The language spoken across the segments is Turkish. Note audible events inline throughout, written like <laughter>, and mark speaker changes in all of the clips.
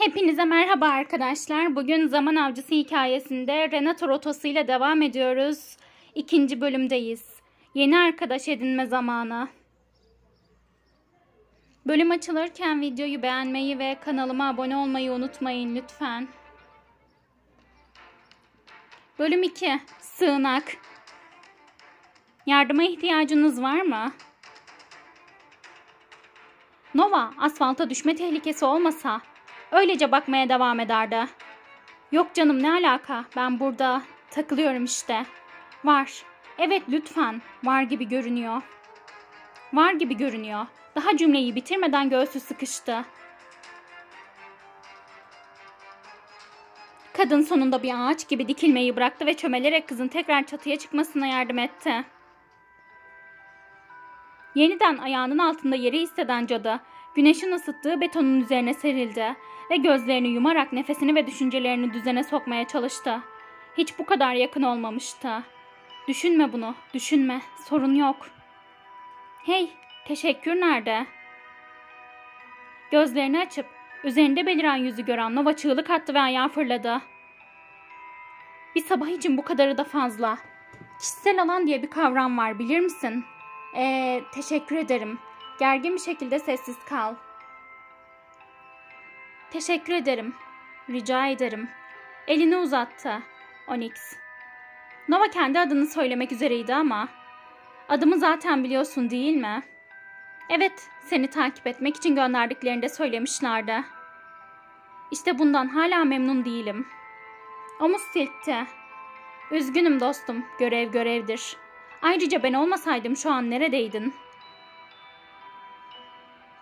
Speaker 1: Hepinize merhaba arkadaşlar. Bugün Zaman Avcısı hikayesinde Renato rotası ile devam ediyoruz. İkinci bölümdeyiz. Yeni arkadaş edinme zamanı. Bölüm açılırken videoyu beğenmeyi ve kanalıma abone olmayı unutmayın lütfen. Bölüm 2. Sığınak. Yardıma ihtiyacınız var mı? Nova, asfalta düşme tehlikesi olmasa öylece bakmaya devam ederdi. Yok canım ne alaka? Ben burada takılıyorum işte. Var. Evet lütfen. Var gibi görünüyor. Var gibi görünüyor. Daha cümleyi bitirmeden göğsü sıkıştı. Kadın sonunda bir ağaç gibi dikilmeyi bıraktı ve çömelerek kızın tekrar çatıya çıkmasına yardım etti. Yeniden ayağının altında yeri hisseden cadı, güneşin ısıttığı betonun üzerine serildi ve gözlerini yumarak nefesini ve düşüncelerini düzene sokmaya çalıştı. Hiç bu kadar yakın olmamıştı. Düşünme bunu, düşünme, sorun yok. Hey, teşekkür nerede? Gözlerini açıp üzerinde beliren yüzü gören Nova çığlık attı ve ayağa fırladı. Bir sabah için bu kadarı da fazla. Kişisel alan diye bir kavram var bilir misin? Eee teşekkür ederim. Gergin bir şekilde sessiz kal. Teşekkür ederim. Rica ederim. Elini uzattı. Onyx. Nova kendi adını söylemek üzereydi ama... Adımı zaten biliyorsun değil mi? Evet, seni takip etmek için gönderdiklerini de söylemişlerdi. İşte bundan hala memnun değilim. Omuz silkti. Üzgünüm dostum, görev görevdir. Ayrıca ben olmasaydım şu an neredeydin?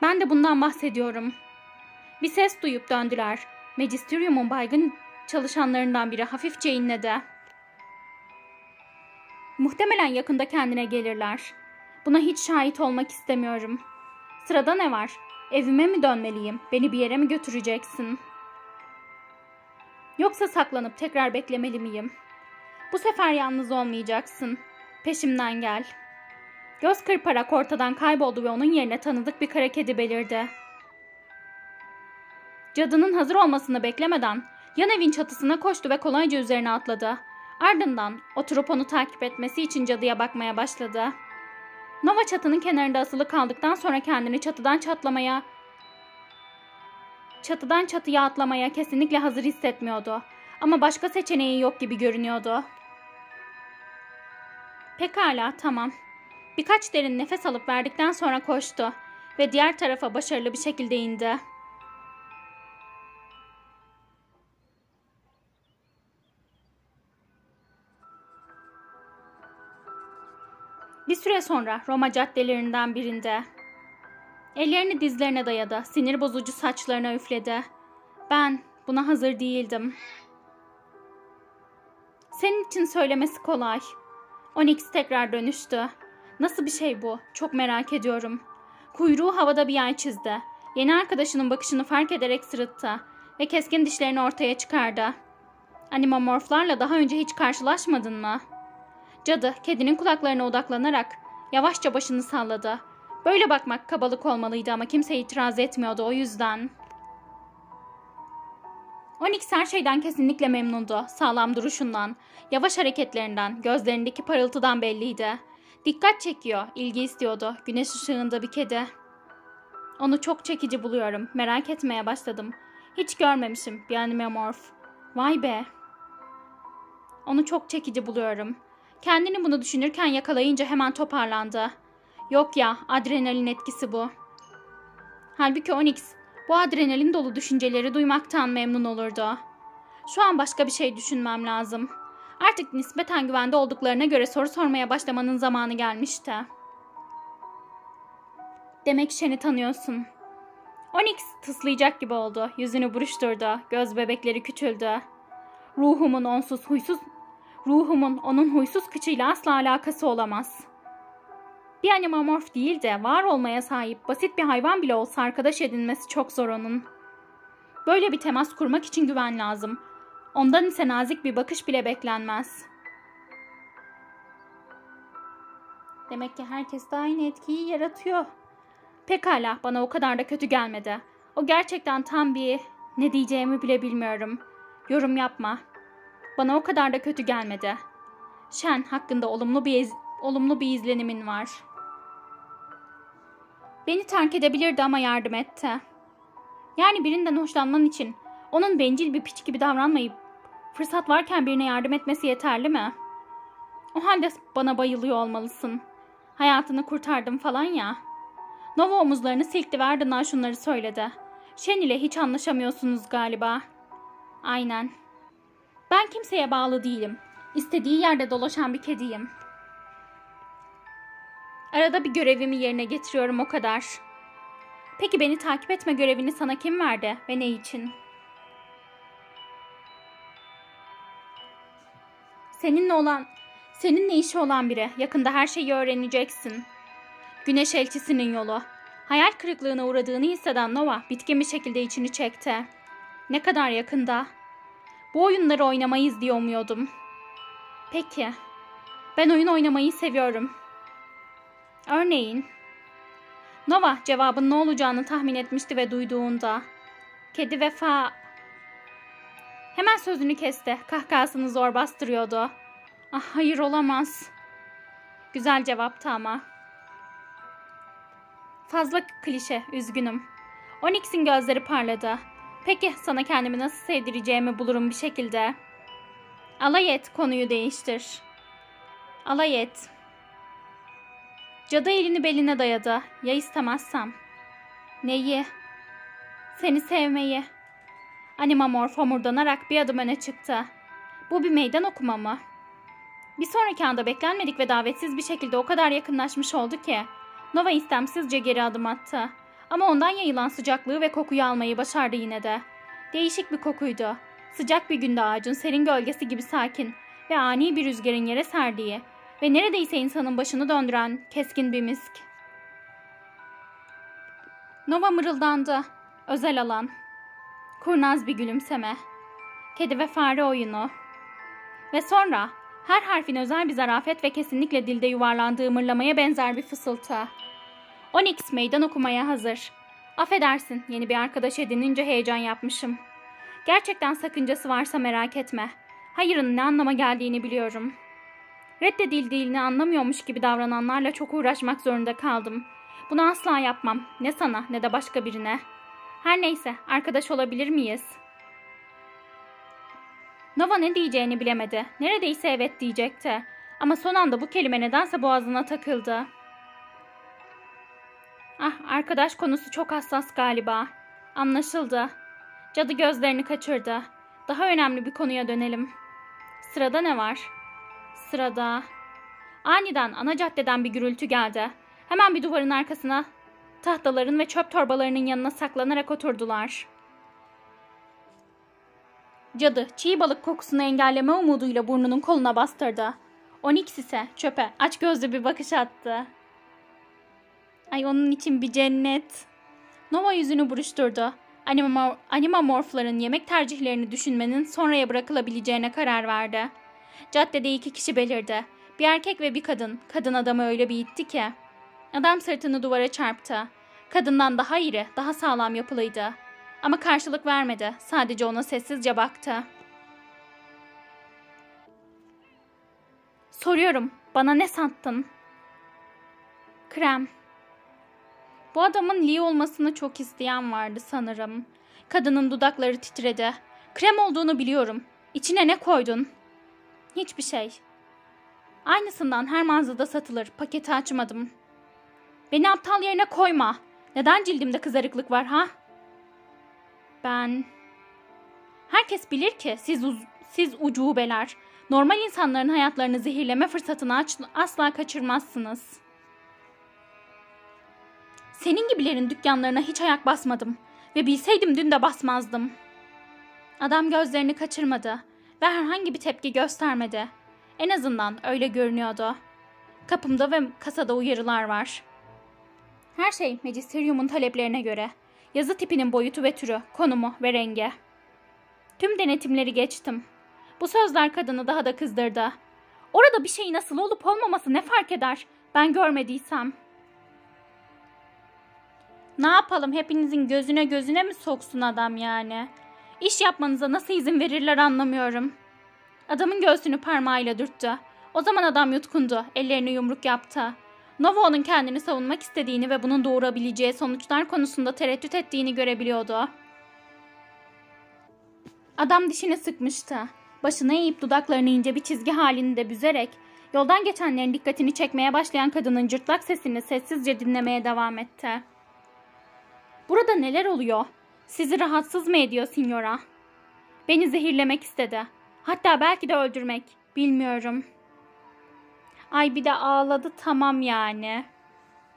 Speaker 1: Ben de bundan bahsediyorum. Bir ses duyup döndüler. Magisterium'un baygın çalışanlarından biri hafifçe inledi. Muhtemelen yakında kendine gelirler. Buna hiç şahit olmak istemiyorum. Sırada ne var? Evime mi dönmeliyim? Beni bir yere mi götüreceksin? Yoksa saklanıp tekrar beklemeli miyim? Bu sefer yalnız olmayacaksın. Peşimden gel. Göz kırparak ortadan kayboldu ve onun yerine tanıdık bir kara kedi belirdi. Cadının hazır olmasını beklemeden yan evin çatısına koştu ve kolayca üzerine atladı. Ardından oturup onu takip etmesi için cadıya bakmaya başladı. Nova çatının kenarında asılı kaldıktan sonra kendini çatıdan çatlamaya, çatıdan çatıya atlamaya kesinlikle hazır hissetmiyordu. Ama başka seçeneği yok gibi görünüyordu. Pekala, tamam. Birkaç derin nefes alıp verdikten sonra koştu ve diğer tarafa başarılı bir şekilde indi. Bir süre sonra Roma caddelerinden birinde ellerini dizlerine dayadı, sinir bozucu saçlarına üfledi. Ben buna hazır değildim. Senin için söylemesi kolay. Onyx tekrar dönüştü. Nasıl bir şey bu? Çok merak ediyorum. Kuyruğu havada bir yay çizdi. Yeni arkadaşının bakışını fark ederek sırıttı ve keskin dişlerini ortaya çıkardı. Animomorflarla daha önce hiç karşılaşmadın mı? Cadı kedinin kulaklarına odaklanarak yavaşça başını salladı. Böyle bakmak kabalık olmalıydı ama kimse itiraz etmiyordu o yüzden. Onyx her şeyden kesinlikle memnundu. Sağlam duruşundan, yavaş hareketlerinden, gözlerindeki parıltıdan belliydi. Dikkat çekiyor, ilgi istiyordu. Güneş ışığında bir kedi. Onu çok çekici buluyorum. Merak etmeye başladım. Hiç görmemişim bir animomorf. Vay be. Onu çok çekici buluyorum. Kendini bunu düşünürken yakalayınca hemen toparlandı. Yok ya, adrenalin etkisi bu. Halbuki Onyx, bu adrenalin dolu düşünceleri duymaktan memnun olurdu. Şu an başka bir şey düşünmem lazım. Artık nispeten güvende olduklarına göre soru sormaya başlamanın zamanı gelmişti. Demek Şen'i tanıyorsun. Onyx tıslayacak gibi oldu. Yüzünü buruşturdu. Göz bebekleri küçüldü. Ruhumun onsuz huysuz Ruhumun onun huysuz kıçıyla asla alakası olamaz. Bir animomorf değil de var olmaya sahip basit bir hayvan bile olsa arkadaş edinmesi çok zor onun. Böyle bir temas kurmak için güven lazım. Ondan ise nazik bir bakış bile beklenmez. Demek ki herkes de aynı etkiyi yaratıyor. Pekala bana o kadar da kötü gelmedi. O gerçekten tam bir Ne diyeceğimi bile bilmiyorum. Yorum yapma. Bana o kadar da kötü gelmedi. Şen hakkında olumlu bir iz- olumlu bir izlenimin var. Beni terk edebilirdi ama yardım etti. Yani birinden hoşlanman için onun bencil bir piç gibi davranmayıp fırsat varken birine yardım etmesi yeterli mi? O halde bana bayılıyor olmalısın. Hayatını kurtardım falan ya. Nova omuzlarını silkti ve ardından şunları söyledi. Şen ile hiç anlaşamıyorsunuz galiba. Aynen. Ben kimseye bağlı değilim. İstediği yerde dolaşan bir kediyim. Arada bir görevimi yerine getiriyorum o kadar. Peki beni takip etme görevini sana kim verdi ve ne için? Seninle olan, seninle işi olan biri. Yakında her şeyi öğreneceksin. Güneş elçisinin yolu. Hayal kırıklığına uğradığını hisseden Nova bitkin bir şekilde içini çekti. Ne kadar yakında? Bu oyunları oynamayı izliyor umuyordum. Peki. Ben oyun oynamayı seviyorum. Örneğin. Nova cevabın ne olacağını tahmin etmişti ve duyduğunda. Kedi vefa... Hemen sözünü kesti. Kahkahasını zor bastırıyordu. Ah hayır olamaz. Güzel cevaptı ama. Fazla klişe, üzgünüm. Onyx'in gözleri parladı. Peki sana kendimi nasıl sevdireceğimi bulurum bir şekilde. Alay et, konuyu değiştir. Alay et. Cadı elini beline dayadı. Ya istemezsem? Neyi? Seni sevmeyi. Animamorf homurdanarak bir adım öne çıktı. Bu bir meydan okuma mı? Bir sonraki anda beklenmedik ve davetsiz bir şekilde o kadar yakınlaşmış oldu ki Nova istemsizce geri adım attı. Ama ondan yayılan sıcaklığı ve kokuyu almayı başardı yine de. Değişik bir kokuydu. Sıcak bir günde ağacın serin gölgesi gibi sakin ve ani bir rüzgarın yere serdiği ve neredeyse insanın başını döndüren keskin bir misk. Nova mırıldandı. Özel alan. Kurnaz bir gülümseme. Kedi ve fare oyunu. Ve sonra her harfin özel bir zarafet ve kesinlikle dilde yuvarlandığı mırlamaya benzer bir fısıltı. Onyx meydan okumaya hazır. Affedersin, yeni bir arkadaş edinince heyecan yapmışım. Gerçekten sakıncası varsa merak etme. Hayırın ne anlama geldiğini biliyorum. Reddedildiğini anlamıyormuş gibi davrananlarla çok uğraşmak zorunda kaldım. Bunu asla yapmam. Ne sana ne de başka birine. Her neyse, arkadaş olabilir miyiz?'' Nova ne diyeceğini bilemedi. Neredeyse evet diyecekti. Ama son anda bu kelime nedense boğazına takıldı. Ah arkadaş konusu çok hassas galiba. Anlaşıldı. Cadı gözlerini kaçırdı. Daha önemli bir konuya dönelim. Sırada ne var? Sırada... Aniden ana caddeden bir gürültü geldi. Hemen bir duvarın arkasına tahtaların ve çöp torbalarının yanına saklanarak oturdular. Cadı çiğ balık kokusunu engelleme umuduyla burnunun koluna bastırdı. Onyx ise çöpe aç gözlü bir bakış attı. Ay onun için bir cennet. Nova yüzünü buruşturdu. Animamor animamorfların yemek tercihlerini düşünmenin sonraya bırakılabileceğine karar verdi. Caddede iki kişi belirdi. Bir erkek ve bir kadın. Kadın adamı öyle bir itti ki. Adam sırtını duvara çarptı. Kadından daha iri, daha sağlam yapılıydı. Ama karşılık vermedi. Sadece ona sessizce baktı. Soruyorum. Bana ne sattın? Krem. Bu adamın Lee olmasını çok isteyen vardı sanırım. Kadının dudakları titredi. Krem olduğunu biliyorum. İçine ne koydun? Hiçbir şey. Aynısından her mağazada satılır. Paketi açmadım. Beni aptal yerine koyma. Neden cildimde kızarıklık var ha? Ben... Herkes bilir ki siz, uz- siz ucubeler normal insanların hayatlarını zehirleme fırsatını asla kaçırmazsınız. Senin gibilerin dükkanlarına hiç ayak basmadım ve bilseydim dün de basmazdım. Adam gözlerini kaçırmadı ve herhangi bir tepki göstermedi. En azından öyle görünüyordu. Kapımda ve kasada uyarılar var. Her şey Magisterium'un taleplerine göre. Yazı tipinin boyutu ve türü, konumu ve rengi. Tüm denetimleri geçtim. Bu sözler kadını daha da kızdırdı. Orada bir şeyin nasıl olup olmaması ne fark eder? Ben görmediysem. Ne yapalım hepinizin gözüne gözüne mi soksun adam yani? İş yapmanıza nasıl izin verirler anlamıyorum. Adamın göğsünü parmağıyla dürttü. O zaman adam yutkundu. Ellerini yumruk yaptı. Nova onun kendini savunmak istediğini ve bunun doğurabileceği sonuçlar konusunda tereddüt ettiğini görebiliyordu. Adam dişini sıkmıştı. Başını eğip dudaklarını ince bir çizgi halinde büzerek yoldan geçenlerin dikkatini çekmeye başlayan kadının cırtlak sesini sessizce dinlemeye devam etti. Burada neler oluyor? Sizi rahatsız mı ediyor signora? Beni zehirlemek istedi. Hatta belki de öldürmek. Bilmiyorum. Ay bir de ağladı tamam yani.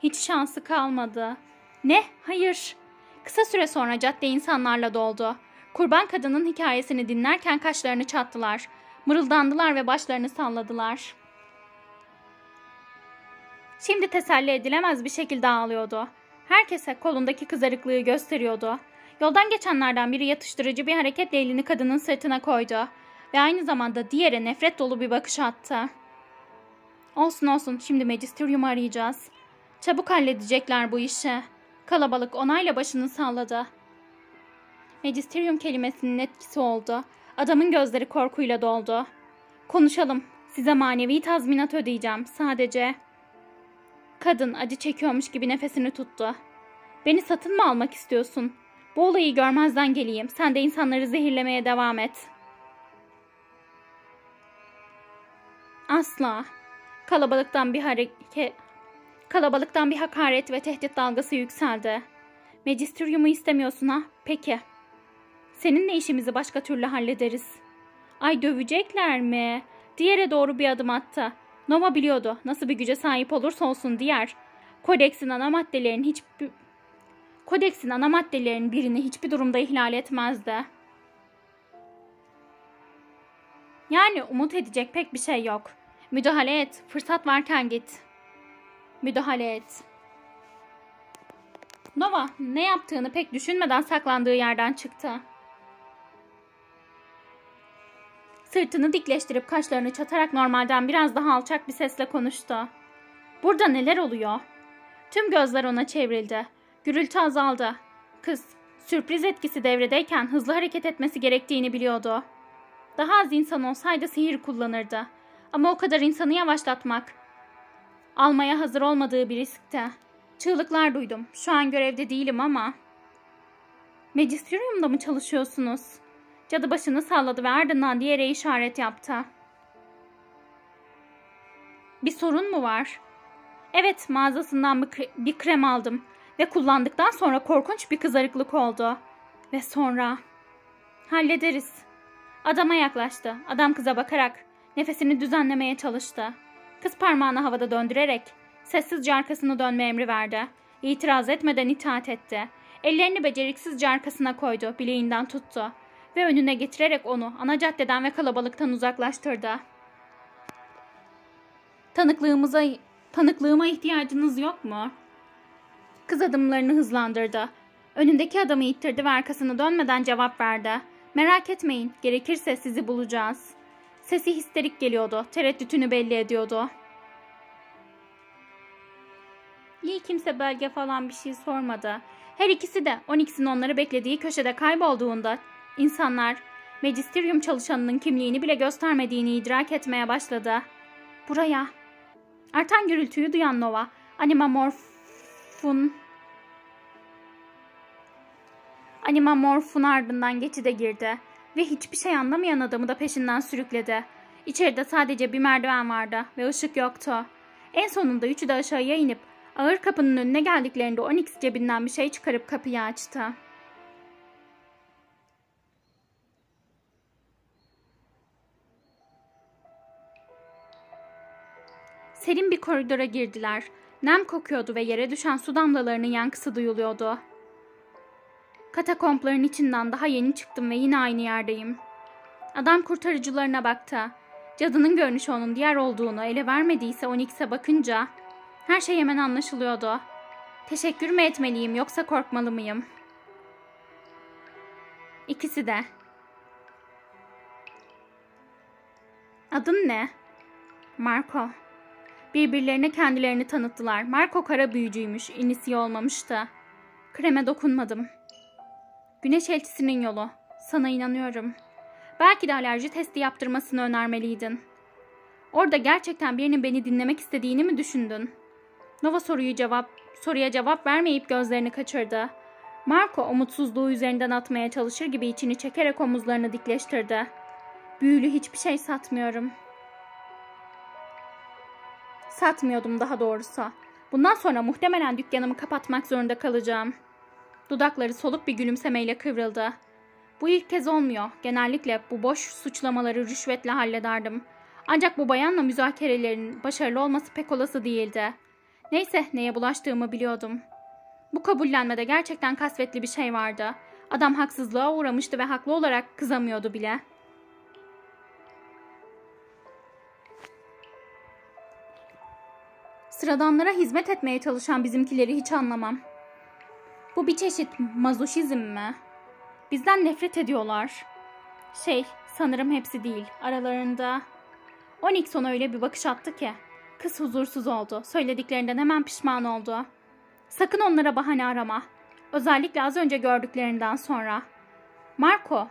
Speaker 1: Hiç şansı kalmadı. Ne? Hayır. Kısa süre sonra cadde insanlarla doldu. Kurban kadının hikayesini dinlerken kaşlarını çattılar. Mırıldandılar ve başlarını salladılar. Şimdi teselli edilemez bir şekilde ağlıyordu. Herkese kolundaki kızarıklığı gösteriyordu. Yoldan geçenlerden biri yatıştırıcı bir hareketle elini kadının sırtına koydu ve aynı zamanda diğere nefret dolu bir bakış attı. Olsun olsun şimdi Magisterium'u arayacağız. Çabuk halledecekler bu işi. Kalabalık onayla başını salladı. Magisterium kelimesinin etkisi oldu. Adamın gözleri korkuyla doldu. Konuşalım. Size manevi tazminat ödeyeceğim. Sadece... Kadın acı çekiyormuş gibi nefesini tuttu. Beni satın mı almak istiyorsun? Bu olayı görmezden geleyim. Sen de insanları zehirlemeye devam et. Asla. Kalabalıktan bir hareket Kalabalıktan bir hakaret ve tehdit dalgası yükseldi. Magisterium'u istemiyorsun ha? Peki. Seninle işimizi başka türlü hallederiz. Ay dövecekler mi? Diğere doğru bir adım attı. Nova biliyordu. Nasıl bir güce sahip olursa olsun diğer. Kodeksin ana maddelerin hiçbir Kodeksin ana maddelerin birini hiçbir durumda ihlal etmezdi. Yani umut edecek pek bir şey yok. Müdahale et. Fırsat varken git. Müdahale et. Nova ne yaptığını pek düşünmeden saklandığı yerden çıktı. Sırtını dikleştirip kaşlarını çatarak normalden biraz daha alçak bir sesle konuştu. Burada neler oluyor? Tüm gözler ona çevrildi. Gürültü azaldı. Kız, sürpriz etkisi devredeyken hızlı hareket etmesi gerektiğini biliyordu. Daha az insan olsaydı sihir kullanırdı. Ama o kadar insanı yavaşlatmak. Almaya hazır olmadığı bir riskte. Çığlıklar duydum. Şu an görevde değilim ama. Magisterium'da mı çalışıyorsunuz? Cadı başını salladı ve ardından diğere işaret yaptı. Bir sorun mu var? Evet mağazasından bir krem aldım ve kullandıktan sonra korkunç bir kızarıklık oldu. Ve sonra... Hallederiz. Adama yaklaştı. Adam kıza bakarak nefesini düzenlemeye çalıştı. Kız parmağını havada döndürerek sessizce arkasını dönme emri verdi. İtiraz etmeden itaat etti. Ellerini beceriksizce arkasına koydu, bileğinden tuttu ve önüne getirerek onu ana caddeden ve kalabalıktan uzaklaştırdı. Tanıklığımıza, tanıklığıma ihtiyacınız yok mu? Kız adımlarını hızlandırdı. Önündeki adamı ittirdi ve arkasını dönmeden cevap verdi. Merak etmeyin, gerekirse sizi bulacağız. Sesi histerik geliyordu, tereddütünü belli ediyordu. İyi kimse belge falan bir şey sormadı. Her ikisi de Onyx'in onları beklediği köşede kaybolduğunda insanlar Magisterium çalışanının kimliğini bile göstermediğini idrak etmeye başladı. Buraya. Artan gürültüyü duyan Nova, Animamorph'un Animamorph'un ardından geçide girdi ve hiçbir şey anlamayan adamı da peşinden sürükledi. İçeride sadece bir merdiven vardı ve ışık yoktu. En sonunda üçü de aşağıya inip ağır kapının önüne geldiklerinde Onyx cebinden bir şey çıkarıp kapıyı açtı. Serin bir koridora girdiler. Nem kokuyordu ve yere düşen su damlalarının yankısı duyuluyordu. Katakompların içinden daha yeni çıktım ve yine aynı yerdeyim. Adam kurtarıcılarına baktı. Cadının görünüşü onun diğer olduğunu ele vermediyse Onyx'e bakınca her şey hemen anlaşılıyordu. Teşekkür mü etmeliyim yoksa korkmalı mıyım? İkisi de. Adın ne? Marco. Birbirlerine kendilerini tanıttılar. Marco kara büyücüymüş, inisiye olmamıştı. Kreme dokunmadım. Güneş elçisinin yolu. Sana inanıyorum. Belki de alerji testi yaptırmasını önermeliydin. Orada gerçekten birinin beni dinlemek istediğini mi düşündün? Nova soruyu cevap soruya cevap vermeyip gözlerini kaçırdı. Marco umutsuzluğu üzerinden atmaya çalışır gibi içini çekerek omuzlarını dikleştirdi. Büyülü hiçbir şey satmıyorum. Satmıyordum daha doğrusu. Bundan sonra muhtemelen dükkanımı kapatmak zorunda kalacağım. Dudakları soluk bir gülümsemeyle kıvrıldı. Bu ilk kez olmuyor. Genellikle bu boş suçlamaları rüşvetle hallederdim. Ancak bu bayanla müzakerelerin başarılı olması pek olası değildi. Neyse neye bulaştığımı biliyordum. Bu kabullenmede gerçekten kasvetli bir şey vardı. Adam haksızlığa uğramıştı ve haklı olarak kızamıyordu bile. Sıradanlara hizmet etmeye çalışan bizimkileri hiç anlamam. Bu bir çeşit mazoşizm mi? Bizden nefret ediyorlar. Şey, sanırım hepsi değil. Aralarında... Onyx ona öyle bir bakış attı ki. Kız huzursuz oldu. Söylediklerinden hemen pişman oldu. Sakın onlara bahane arama. Özellikle az önce gördüklerinden sonra. Marco.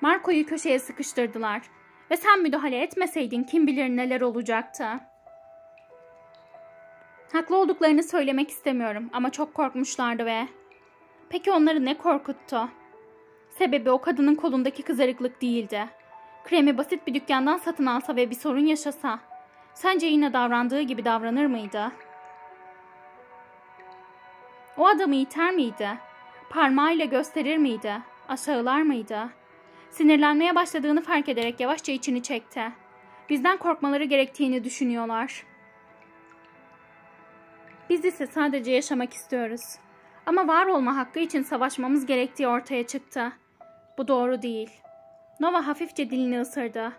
Speaker 1: Marco'yu köşeye sıkıştırdılar. Ve sen müdahale etmeseydin kim bilir neler olacaktı. Haklı olduklarını söylemek istemiyorum ama çok korkmuşlardı ve... Peki onları ne korkuttu? Sebebi o kadının kolundaki kızarıklık değildi. Kremi basit bir dükkandan satın alsa ve bir sorun yaşasa, sence yine davrandığı gibi davranır mıydı? O adamı iter miydi? Parmağıyla gösterir miydi? Aşağılar mıydı? Sinirlenmeye başladığını fark ederek yavaşça içini çekti. Bizden korkmaları gerektiğini düşünüyorlar.'' Biz ise sadece yaşamak istiyoruz. Ama var olma hakkı için savaşmamız gerektiği ortaya çıktı. Bu doğru değil. Nova hafifçe dilini ısırdı.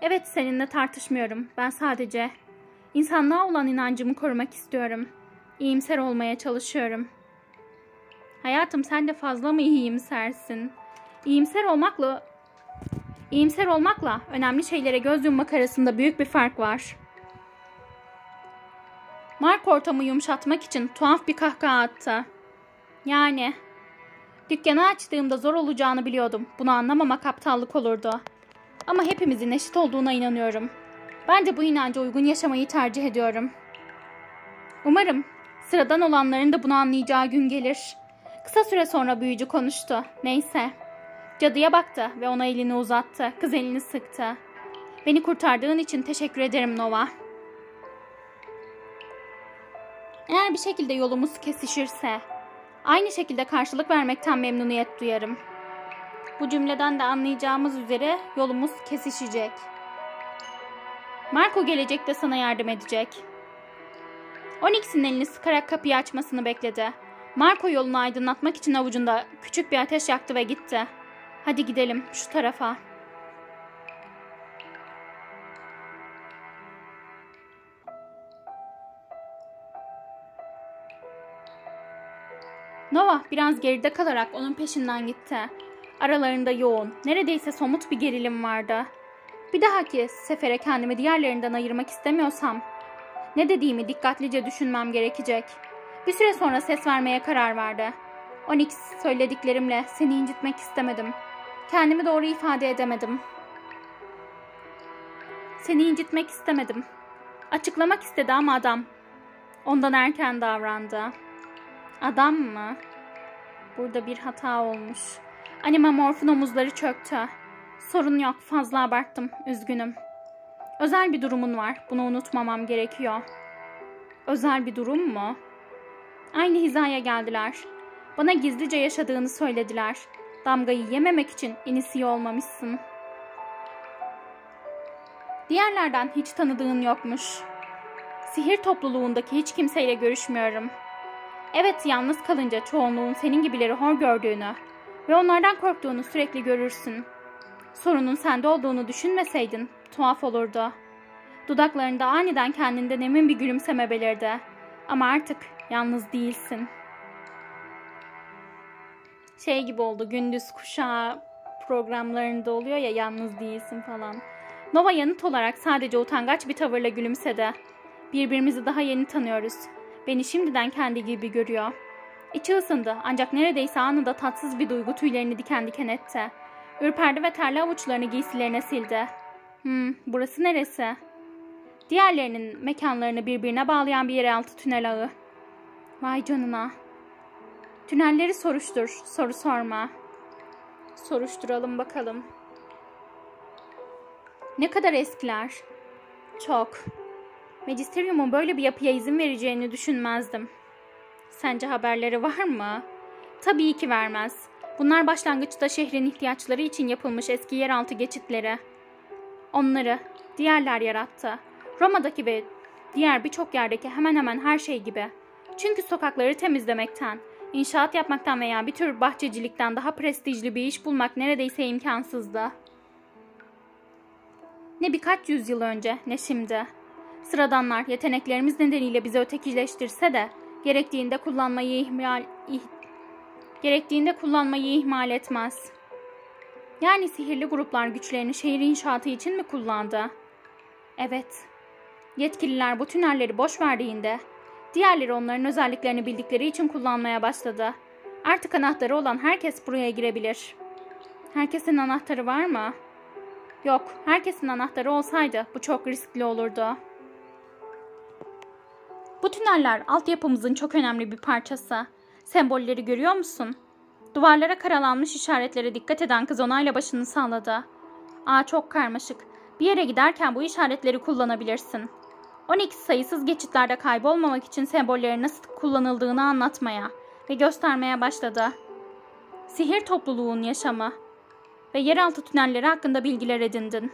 Speaker 1: Evet seninle tartışmıyorum. Ben sadece insanlığa olan inancımı korumak istiyorum. İyimser olmaya çalışıyorum. Hayatım sen de fazla mı iyimsersin? İyimser olmakla İyimser olmakla önemli şeylere göz yummak arasında büyük bir fark var.'' Mark ortamı yumuşatmak için tuhaf bir kahkaha attı. Yani dükkanı açtığımda zor olacağını biliyordum. Bunu anlamamak aptallık olurdu. Ama hepimizin eşit olduğuna inanıyorum. Ben de bu inanca uygun yaşamayı tercih ediyorum. Umarım sıradan olanların da bunu anlayacağı gün gelir. Kısa süre sonra büyücü konuştu. Neyse. Cadıya baktı ve ona elini uzattı. Kız elini sıktı. Beni kurtardığın için teşekkür ederim Nova.'' Eğer bir şekilde yolumuz kesişirse aynı şekilde karşılık vermekten memnuniyet duyarım. Bu cümleden de anlayacağımız üzere yolumuz kesişecek. Marco gelecekte sana yardım edecek. Onyx'in elini sıkarak kapıyı açmasını bekledi. Marco yolunu aydınlatmak için avucunda küçük bir ateş yaktı ve gitti. Hadi gidelim şu tarafa. Nova biraz geride kalarak onun peşinden gitti. Aralarında yoğun, neredeyse somut bir gerilim vardı. Bir dahaki sefere kendimi diğerlerinden ayırmak istemiyorsam ne dediğimi dikkatlice düşünmem gerekecek. Bir süre sonra ses vermeye karar verdi. Onyx söylediklerimle seni incitmek istemedim. Kendimi doğru ifade edemedim. Seni incitmek istemedim. Açıklamak istedi ama adam ondan erken davrandı. Adam mı? Burada bir hata olmuş. Animamorf'un omuzları çöktü. Sorun yok fazla abarttım. Üzgünüm. Özel bir durumun var. Bunu unutmamam gerekiyor. Özel bir durum mu? Aynı hizaya geldiler. Bana gizlice yaşadığını söylediler. Damgayı yememek için inisiye olmamışsın. Diğerlerden hiç tanıdığın yokmuş. Sihir topluluğundaki hiç kimseyle görüşmüyorum.'' Evet yalnız kalınca çoğunluğun senin gibileri hor gördüğünü ve onlardan korktuğunu sürekli görürsün. Sorunun sende olduğunu düşünmeseydin tuhaf olurdu. Dudaklarında aniden kendinden emin bir gülümseme belirdi. Ama artık yalnız değilsin. Şey gibi oldu gündüz kuşağı programlarında oluyor ya yalnız değilsin falan. Nova yanıt olarak sadece utangaç bir tavırla gülümsedi. Birbirimizi daha yeni tanıyoruz. Beni şimdiden kendi gibi görüyor. İçi ısındı ancak neredeyse anında tatsız bir duygu tüylerini diken diken etti. Ürperdi ve terli avuçlarını giysilerine sildi. Hmm, burası neresi? Diğerlerinin mekanlarını birbirine bağlayan bir yeraltı tünel ağı. Vay canına. Tünelleri soruştur, soru sorma. Soruşturalım bakalım. Ne kadar eskiler? Çok. Magisterium'un böyle bir yapıya izin vereceğini düşünmezdim. Sence haberleri var mı? Tabii ki vermez. Bunlar başlangıçta şehrin ihtiyaçları için yapılmış eski yeraltı geçitleri. Onları diğerler yarattı. Roma'daki ve diğer birçok yerdeki hemen hemen her şey gibi. Çünkü sokakları temizlemekten, inşaat yapmaktan veya bir tür bahçecilikten daha prestijli bir iş bulmak neredeyse imkansızdı. Ne birkaç yüzyıl önce ne şimdi. Sıradanlar yeteneklerimiz nedeniyle bizi ötekileştirse de gerektiğinde kullanmayı ihmal ih, gerektiğinde kullanmayı ihmal etmez. Yani sihirli gruplar güçlerini şehir inşaatı için mi kullandı? Evet. Yetkililer bu tünelleri boş verdiğinde diğerleri onların özelliklerini bildikleri için kullanmaya başladı. Artık anahtarı olan herkes buraya girebilir. Herkesin anahtarı var mı? Yok, herkesin anahtarı olsaydı bu çok riskli olurdu. Bu tüneller altyapımızın çok önemli bir parçası. Sembolleri görüyor musun? Duvarlara karalanmış işaretlere dikkat eden kız onayla başını salladı. Aa çok karmaşık. Bir yere giderken bu işaretleri kullanabilirsin. 12 sayısız geçitlerde kaybolmamak için sembollerin nasıl kullanıldığını anlatmaya ve göstermeye başladı. Sihir topluluğun yaşamı ve yeraltı tünelleri hakkında bilgiler edindin.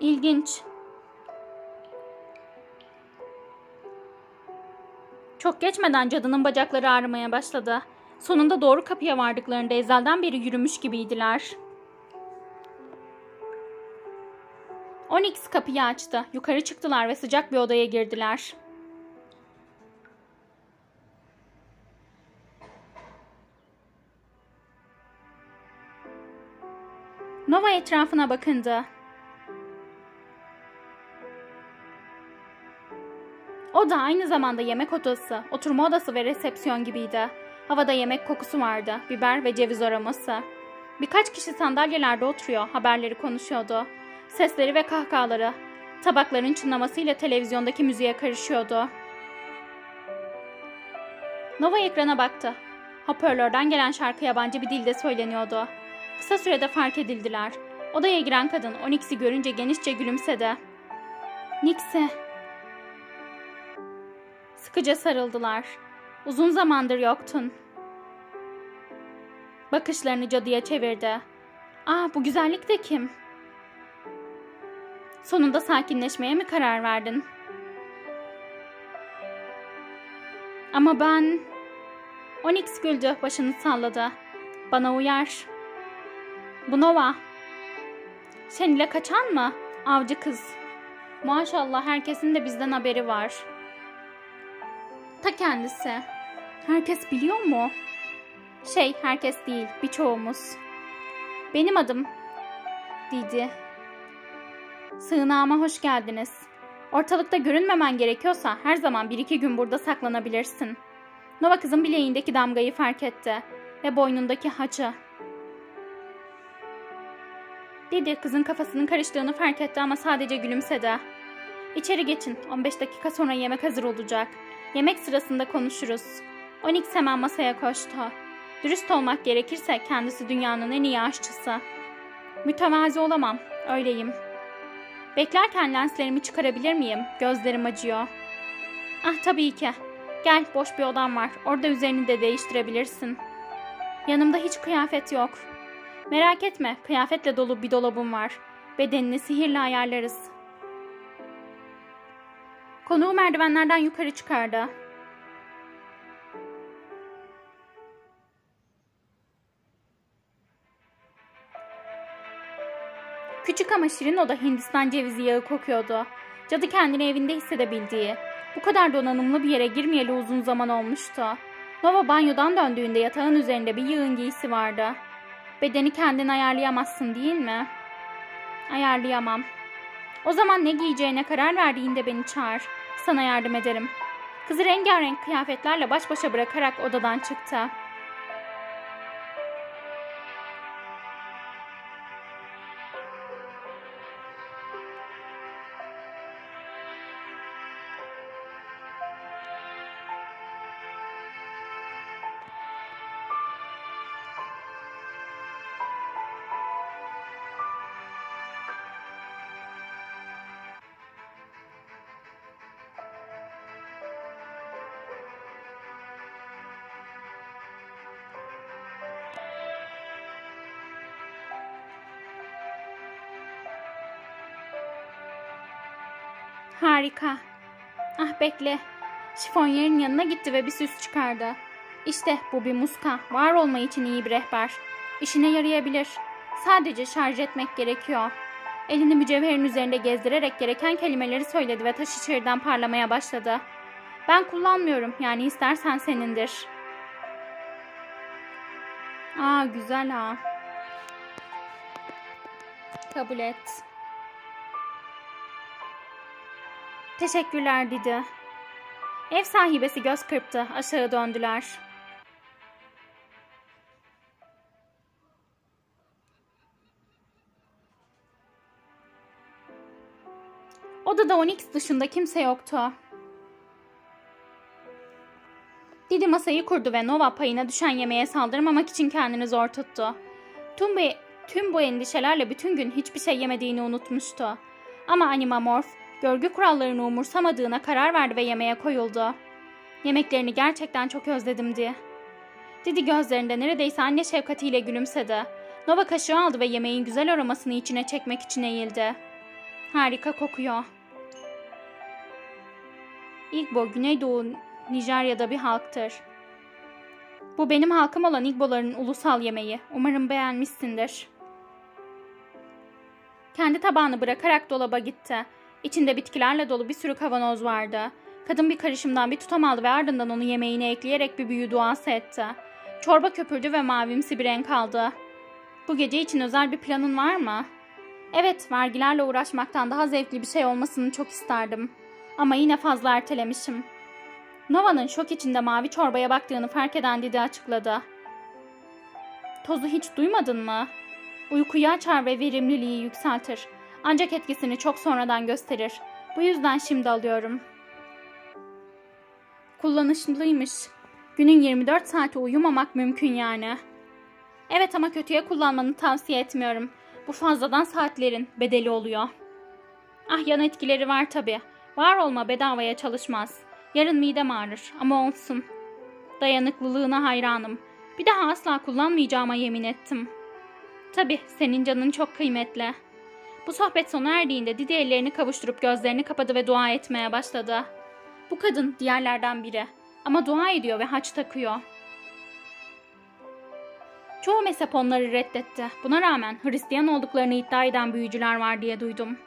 Speaker 1: İlginç. Çok geçmeden cadının bacakları ağrımaya başladı. Sonunda doğru kapıya vardıklarında ezelden beri yürümüş gibiydiler. Onyx kapıyı açtı. Yukarı çıktılar ve sıcak bir odaya girdiler. Nova etrafına bakındı. O da aynı zamanda yemek odası, oturma odası ve resepsiyon gibiydi. Havada yemek kokusu vardı, biber ve ceviz aroması. Birkaç kişi sandalyelerde oturuyor, haberleri konuşuyordu. Sesleri ve kahkahaları, tabakların çınlamasıyla televizyondaki müziğe karışıyordu. Nova ekrana baktı. Hoparlörden gelen şarkı yabancı bir dilde söyleniyordu. Kısa sürede fark edildiler. Odaya giren kadın Onyx'i görünce genişçe gülümsedi. Nix'i. Sıkıca sarıldılar. Uzun zamandır yoktun. Bakışlarını cadıya çevirdi. Aa bu güzellik de kim? Sonunda sakinleşmeye mi karar verdin? Ama ben... Onyx güldü, başını salladı. Bana uyar. Bu Nova. Seninle kaçan mı? Avcı kız. Maşallah herkesin de bizden haberi var. Ta kendisi. Herkes biliyor mu? Şey, herkes değil, birçoğumuz. Benim adım Didi. Sığınağıma hoş geldiniz. Ortalıkta görünmemen gerekiyorsa her zaman bir iki gün burada saklanabilirsin. Nova kızın bileğindeki damgayı fark etti ve boynundaki haçı. Didi kızın kafasının karıştığını fark etti ama sadece gülümsedi. İçeri geçin. 15 dakika sonra yemek hazır olacak. Yemek sırasında konuşuruz. Onyx hemen masaya koştu. Dürüst olmak gerekirse kendisi dünyanın en iyi aşçısı. Mütevazi olamam. Öyleyim. Beklerken lenslerimi çıkarabilir miyim? Gözlerim acıyor. Ah tabii ki. Gel boş bir odam var. Orada üzerini de değiştirebilirsin. Yanımda hiç kıyafet yok. Merak etme kıyafetle dolu bir dolabım var. Bedenini sihirle ayarlarız. Konuğu merdivenlerden yukarı çıkardı. Küçük ama şirin oda Hindistan cevizi yağı kokuyordu. Cadı kendini evinde hissedebildiği, bu kadar donanımlı bir yere girmeyeli uzun zaman olmuştu. Nova banyodan döndüğünde yatağın üzerinde bir yığın giysi vardı. Bedeni kendin ayarlayamazsın değil mi? Ayarlayamam. O zaman ne giyeceğine karar verdiğinde beni çağır. Sana yardım ederim. Kızı rengarenk kıyafetlerle baş başa bırakarak odadan çıktı. Harika. Ah bekle. Şifonyerin yanına gitti ve bir süs çıkardı. İşte bu bir muska. Var olma için iyi bir rehber. İşine yarayabilir. Sadece şarj etmek gerekiyor. Elini mücevherin üzerinde gezdirerek gereken kelimeleri söyledi ve taş içeriden parlamaya başladı. Ben kullanmıyorum yani istersen senindir. Aa güzel ha. Kabul et. Teşekkürler dedi. Ev sahibesi göz kırptı. Aşağı döndüler. Odada Onyx dışında kimse yoktu. Didi masayı kurdu ve Nova payına düşen yemeğe saldırmamak için kendini zor tuttu. Tüm bu, tüm bu endişelerle bütün gün hiçbir şey yemediğini unutmuştu. Ama Animamorph görgü kurallarını umursamadığına karar verdi ve yemeğe koyuldu. Yemeklerini gerçekten çok özledim diye. Didi gözlerinde neredeyse anne şefkatiyle gülümsedi. Nova kaşığı aldı ve yemeğin güzel aromasını içine çekmek için eğildi. Harika kokuyor. Igbo, Güneydoğu Nijerya'da bir halktır. Bu benim halkım olan Igboların ulusal yemeği. Umarım beğenmişsindir. Kendi tabağını bırakarak dolaba gitti. İçinde bitkilerle dolu bir sürü kavanoz vardı. Kadın bir karışımdan bir tutam aldı ve ardından onu yemeğine ekleyerek bir büyü duası etti. Çorba köpürdü ve mavimsi bir renk aldı. Bu gece için özel bir planın var mı? Evet, vergilerle uğraşmaktan daha zevkli bir şey olmasını çok isterdim. Ama yine fazla ertelemişim. Nova'nın şok içinde mavi çorbaya baktığını fark eden Didi açıkladı. Tozu hiç duymadın mı? Uykuyu açar ve verimliliği yükseltir. Ancak etkisini çok sonradan gösterir. Bu yüzden şimdi alıyorum. Kullanışlıymış. Günün 24 saati uyumamak mümkün yani. Evet ama kötüye kullanmanı tavsiye etmiyorum. Bu fazladan saatlerin bedeli oluyor. Ah yan etkileri var tabi. Var olma bedavaya çalışmaz. Yarın midem ağrır ama olsun. Dayanıklılığına hayranım. Bir daha asla kullanmayacağıma yemin ettim. Tabi senin canın çok kıymetli. Bu sohbet sona erdiğinde Didi ellerini kavuşturup gözlerini kapadı ve dua etmeye başladı. Bu kadın diğerlerden biri ama dua ediyor ve haç takıyor. Çoğu mezhep onları reddetti. Buna rağmen Hristiyan olduklarını iddia eden büyücüler var diye duydum.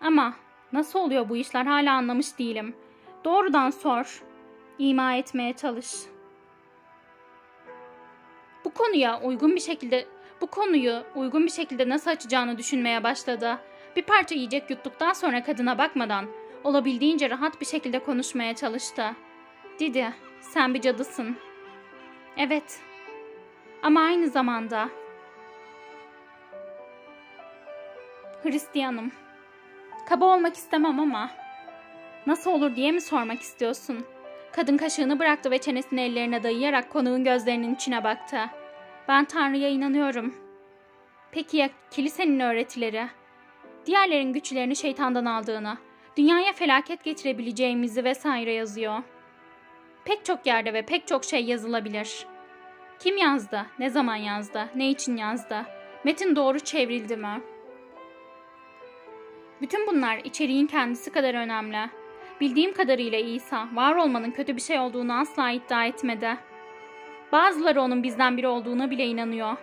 Speaker 1: Ama nasıl oluyor bu işler hala anlamış değilim. Doğrudan sor. İma etmeye çalış. Bu konuya uygun bir şekilde bu konuyu uygun bir şekilde nasıl açacağını düşünmeye başladı. Bir parça yiyecek yuttuktan sonra kadına bakmadan olabildiğince rahat bir şekilde konuşmaya çalıştı. Didi, sen bir cadısın. Evet. Ama aynı zamanda Hristiyanım. Kaba olmak istemem ama nasıl olur diye mi sormak istiyorsun? Kadın kaşığını bıraktı ve çenesini ellerine dayayarak konuğun gözlerinin içine baktı. Ben Tanrı'ya inanıyorum. Peki ya kilisenin öğretileri? Diğerlerin güçlerini şeytandan aldığını, dünyaya felaket getirebileceğimizi vesaire yazıyor. Pek çok yerde ve pek çok şey yazılabilir. Kim yazdı? Ne zaman yazdı? Ne için yazdı? Metin doğru çevrildi mi? Bütün bunlar içeriğin kendisi kadar önemli. Bildiğim kadarıyla İsa, var olmanın kötü bir şey olduğunu asla iddia etmedi. Bazıları onun bizden biri olduğuna bile inanıyor.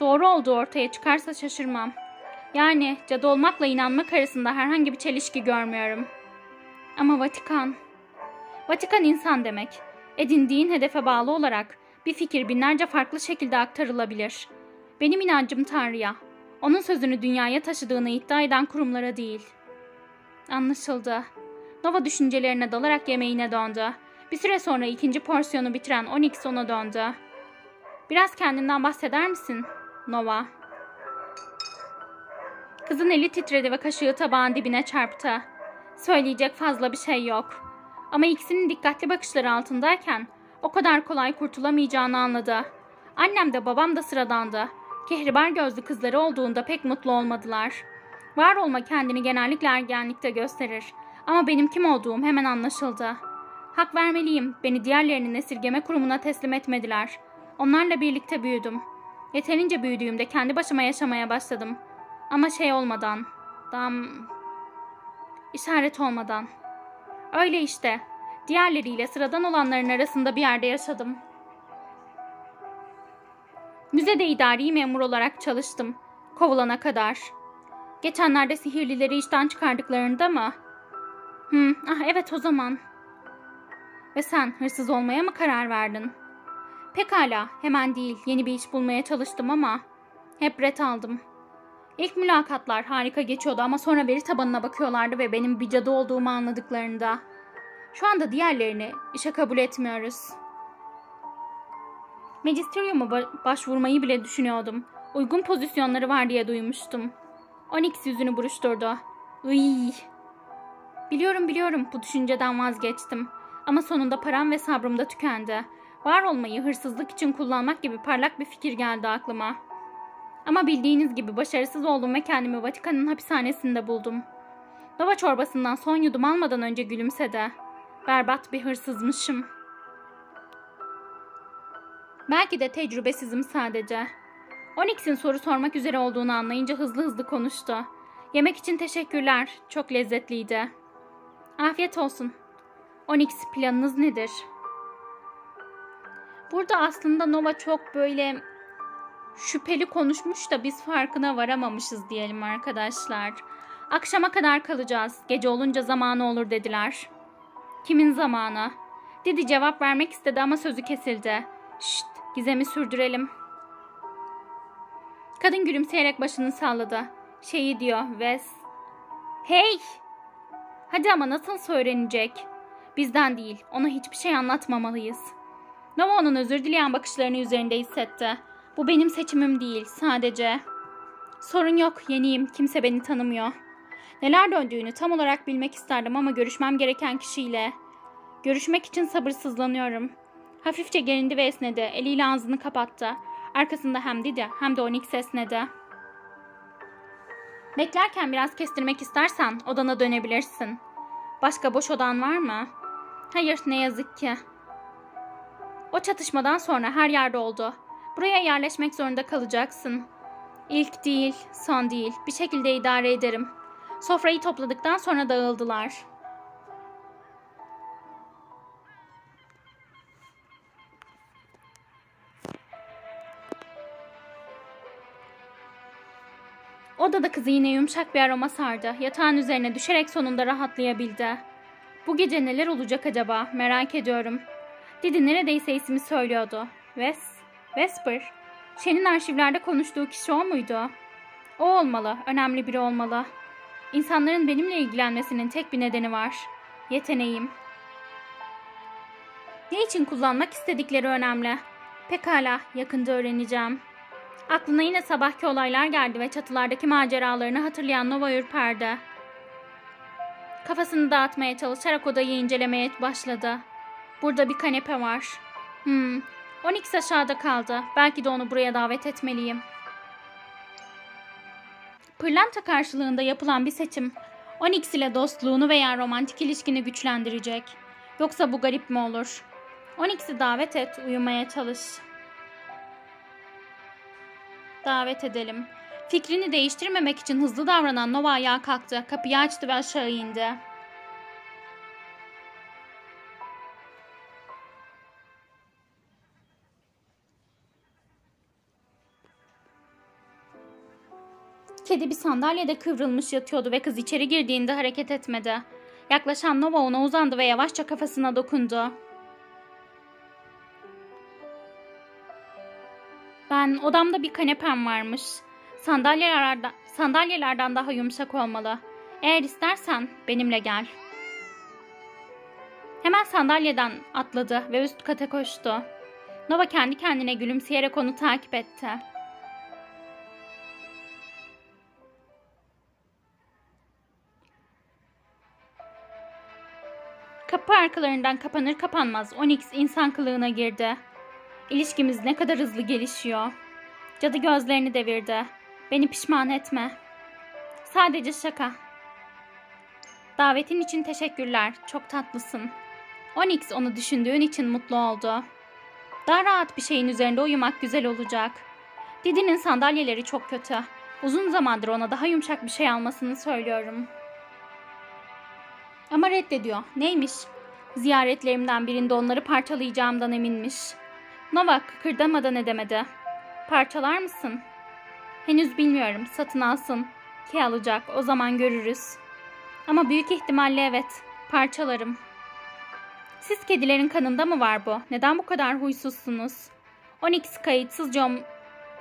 Speaker 1: Doğru olduğu ortaya çıkarsa şaşırmam. Yani cadı olmakla inanmak arasında herhangi bir çelişki görmüyorum. Ama Vatikan... Vatikan insan demek. Edindiğin hedefe bağlı olarak bir fikir binlerce farklı şekilde aktarılabilir. Benim inancım Tanrı'ya. Onun sözünü dünyaya taşıdığını iddia eden kurumlara değil. Anlaşıldı. Nova düşüncelerine dalarak yemeğine döndü. Bir süre sonra ikinci porsiyonu bitiren Onyx ona döndü. Biraz kendinden bahseder misin Nova? Kızın eli titredi ve kaşığı tabağın dibine çarptı. Söyleyecek fazla bir şey yok. Ama ikisinin dikkatli bakışları altındayken o kadar kolay kurtulamayacağını anladı. Annem de babam da sıradandı. Kehribar gözlü kızları olduğunda pek mutlu olmadılar. Var olma kendini genellikle ergenlikte gösterir. Ama benim kim olduğum hemen anlaşıldı. Hak vermeliyim. Beni diğerlerinin esirgeme kurumuna teslim etmediler. Onlarla birlikte büyüdüm. Yeterince büyüdüğümde kendi başıma yaşamaya başladım. Ama şey olmadan, dam işaret olmadan. Öyle işte. Diğerleriyle sıradan olanların arasında bir yerde yaşadım. Müzede idari memur olarak çalıştım. Kovulana kadar. Geçenlerde sihirlileri işten çıkardıklarında mı? Hmm, ah evet o zaman. Ve sen hırsız olmaya mı karar verdin? Pekala, hemen değil. Yeni bir iş bulmaya çalıştım ama hep ret aldım. İlk mülakatlar harika geçiyordu ama sonra veri tabanına bakıyorlardı ve benim bir cadı olduğumu anladıklarında. Şu anda diğerlerini işe kabul etmiyoruz. Magisterium'a başvurmayı bile düşünüyordum. Uygun pozisyonları var diye duymuştum. Onyx yüzünü buruşturdu. Iy. Biliyorum biliyorum bu düşünceden vazgeçtim. Ama sonunda param ve sabrım da tükendi. Var olmayı hırsızlık için kullanmak gibi parlak bir fikir geldi aklıma. Ama bildiğiniz gibi başarısız oldum ve kendimi Vatikan'ın hapishanesinde buldum. Nova çorbasından son yudum almadan önce gülümsedi. Berbat bir hırsızmışım. Belki de tecrübesizim sadece. Onyx'in soru sormak üzere olduğunu anlayınca hızlı hızlı konuştu. Yemek için teşekkürler. Çok lezzetliydi. Afiyet olsun. Onyx planınız nedir? Burada aslında Nova çok böyle şüpheli konuşmuş da biz farkına varamamışız diyelim arkadaşlar. Akşama kadar kalacağız. Gece olunca zamanı olur dediler. Kimin zamanı? Dedi cevap vermek istedi ama sözü kesildi. Şşt, gizemi sürdürelim. Kadın gülümseyerek başını salladı. Şeyi diyor, Wes. Hey! Hadi ama nasıl öğrenecek? Bizden değil, ona hiçbir şey anlatmamalıyız. Nova onun özür dileyen bakışlarını üzerinde hissetti. Bu benim seçimim değil, sadece. Sorun yok, yeniyim, kimse beni tanımıyor. Neler döndüğünü tam olarak bilmek isterdim ama görüşmem gereken kişiyle. Görüşmek için sabırsızlanıyorum. Hafifçe gerindi ve esnedi, eliyle ağzını kapattı. Arkasında hem Didi hem de Onyx esnedi. Beklerken biraz kestirmek istersen odana dönebilirsin. Başka boş odan var mı? Hayır ne yazık ki. O çatışmadan sonra her yerde oldu. Buraya yerleşmek zorunda kalacaksın. İlk değil, son değil. Bir şekilde idare ederim. Sofrayı topladıktan sonra dağıldılar. Odada kızı yine yumuşak bir aroma sardı. Yatağın üzerine düşerek sonunda rahatlayabildi. Bu gece neler olacak acaba? Merak ediyorum. Didi neredeyse ismi söylüyordu. Wes, Vesper. Şen'in arşivlerde konuştuğu kişi o muydu? O olmalı. Önemli biri olmalı. İnsanların benimle ilgilenmesinin tek bir nedeni var. Yeteneğim. Ne için kullanmak istedikleri önemli. Pekala, yakında öğreneceğim. Aklına yine sabahki olaylar geldi ve çatılardaki maceralarını hatırlayan Nova ürperdi. Kafasını dağıtmaya çalışarak odayı incelemeye başladı. Burada bir kanepe var. Hmm, Onyx aşağıda kaldı. Belki de onu buraya davet etmeliyim. Pırlanta karşılığında yapılan bir seçim Onyx ile dostluğunu veya romantik ilişkini güçlendirecek. Yoksa bu garip mi olur? Onyx'i davet et, uyumaya çalış. Davet edelim. Fikrini değiştirmemek için hızlı davranan Nova ayağa kalktı. Kapıyı açtı ve aşağı indi. Kedi bir sandalyede kıvrılmış yatıyordu ve kız içeri girdiğinde hareket etmedi. Yaklaşan Nova ona uzandı ve yavaşça kafasına dokundu. Ben odamda bir kanepem varmış. Sandalyelerden, sandalyelerden daha yumuşak olmalı. Eğer istersen benimle gel. Hemen sandalyeden atladı ve üst kata koştu. Nova kendi kendine gülümseyerek onu takip etti. Kapı arkalarından kapanır kapanmaz Onyx insan kılığına girdi. İlişkimiz ne kadar hızlı gelişiyor. Cadı gözlerini devirdi. Beni pişman etme. Sadece şaka. Davetin için teşekkürler. Çok tatlısın. Onyx onu düşündüğün için mutlu oldu. Daha rahat bir şeyin üzerinde uyumak güzel olacak. Didi'nin sandalyeleri çok kötü. Uzun zamandır ona daha yumuşak bir şey almasını söylüyorum. Ama reddediyor. Neymiş? Ziyaretlerimden birinde onları parçalayacağımdan eminmiş. Novak kırdamadan edemedi. Parçalar mısın? Henüz bilmiyorum. Satın alsın. Ki alacak. O zaman görürüz. Ama büyük ihtimalle evet. Parçalarım. Siz kedilerin kanında mı var bu? Neden bu kadar huysuzsunuz? Onyx kayıtsızca om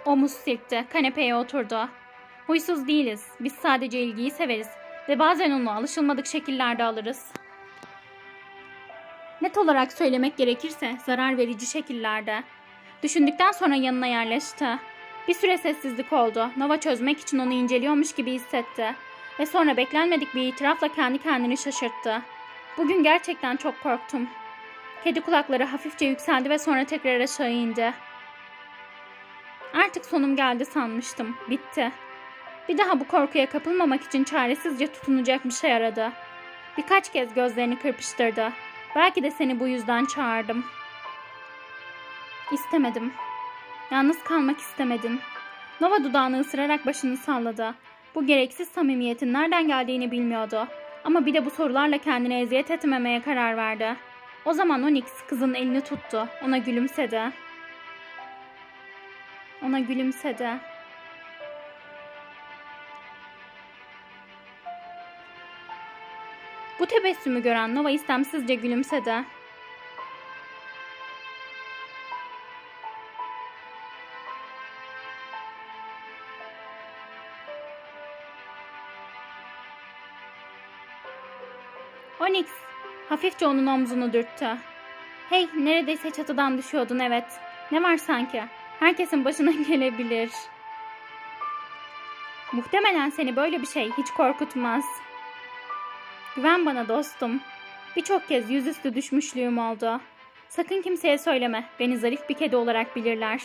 Speaker 1: omuz silkti. Kanepeye oturdu. Huysuz değiliz. Biz sadece ilgiyi severiz. Ve bazen onu alışılmadık şekillerde alırız. Net olarak söylemek gerekirse zarar verici şekillerde. Düşündükten sonra yanına yerleşti. Bir süre sessizlik oldu. Nova çözmek için onu inceliyormuş gibi hissetti. Ve sonra beklenmedik bir itirafla kendi kendini şaşırttı. Bugün gerçekten çok korktum. Kedi kulakları hafifçe yükseldi ve sonra tekrar aşağı indi. Artık sonum geldi sanmıştım. Bitti. Bir daha bu korkuya kapılmamak için çaresizce tutunacak bir şey aradı. Birkaç kez gözlerini kırpıştırdı. Belki de seni bu yüzden çağırdım. İstemedim. Yalnız kalmak istemedin. Nova dudağını ısırarak başını salladı. Bu gereksiz samimiyetin nereden geldiğini bilmiyordu. Ama bir de bu sorularla kendine eziyet etmemeye karar verdi. O zaman Onyx kızın elini tuttu. Ona gülümsedi. Ona gülümsedi. Bu tebessümü gören Nova istemsizce gülümsedi. Hafifçe onun omzunu dürttü. Hey neredeyse çatıdan düşüyordun evet. Ne var sanki? Herkesin başına <laughs> gelebilir. Muhtemelen seni böyle bir şey hiç korkutmaz. Güven bana dostum. Birçok kez yüzüstü düşmüşlüğüm oldu. Sakın kimseye söyleme. Beni zarif bir kedi olarak bilirler.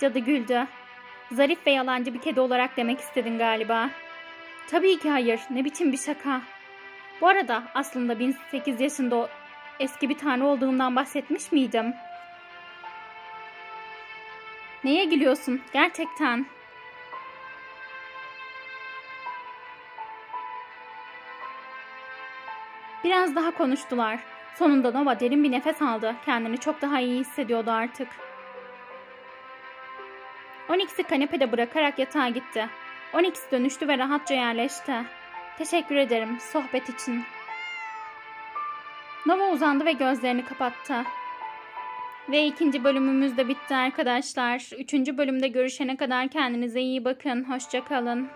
Speaker 1: Cadı güldü. Zarif ve yalancı bir kedi olarak demek istedin galiba. Tabii ki hayır. Ne biçim bir şaka. Bu arada aslında 1008 yaşında eski bir tanrı olduğumdan bahsetmiş miydim? Neye gülüyorsun? Gerçekten. Biraz daha konuştular. Sonunda Nova derin bir nefes aldı. Kendini çok daha iyi hissediyordu artık. Onyx'i kanepede bırakarak yatağa gitti. Onyx dönüştü ve rahatça yerleşti. Teşekkür ederim sohbet için. Nova uzandı ve gözlerini kapattı. Ve ikinci bölümümüz de bitti arkadaşlar. Üçüncü bölümde görüşene kadar kendinize iyi bakın. Hoşçakalın.